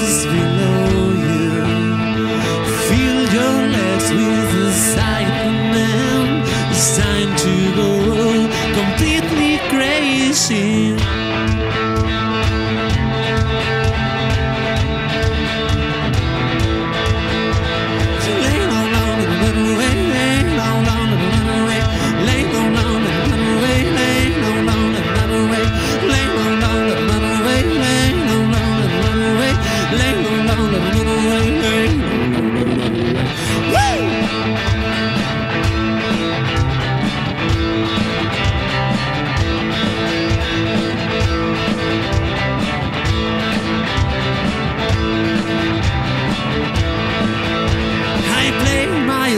vezes vilão.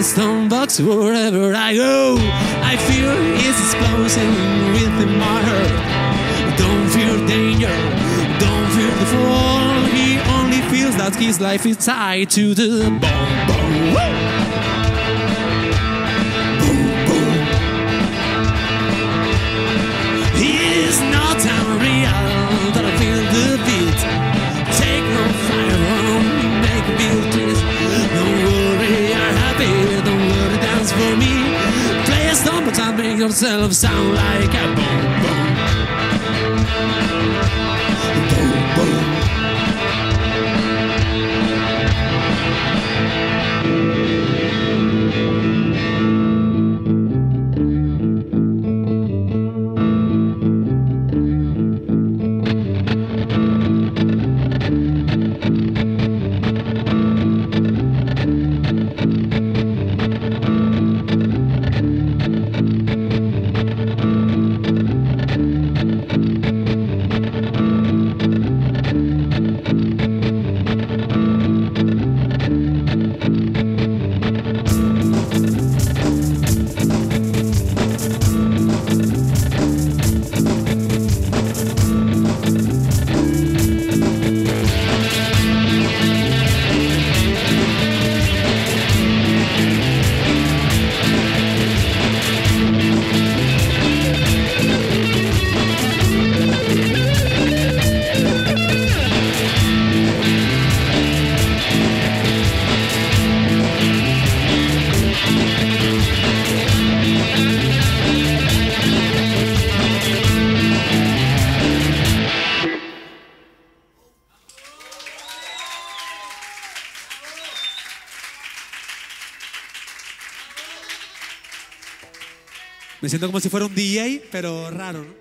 stompbox wherever I go. I fear it's exploding within my heart. Don't fear danger, don't fear the fall. He only feels that his life is tied to the bone. bone. myself sound like a boom boom. Me siento como si fuera un DJ, pero raro, ¿no?